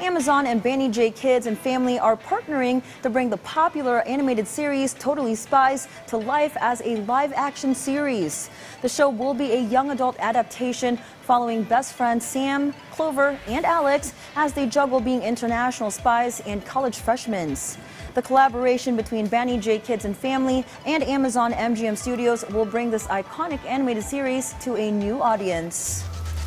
Amazon and Banijay Kids and Family are partnering to bring the popular animated series Totally Spies to life as a live action series. The show will be a young adult adaptation following best friends Sam, Clover, and Alex as they juggle being international spies and college freshmen. The collaboration between Banijay Kids and Family and Amazon MGM Studios will bring this iconic animated series to a new audience.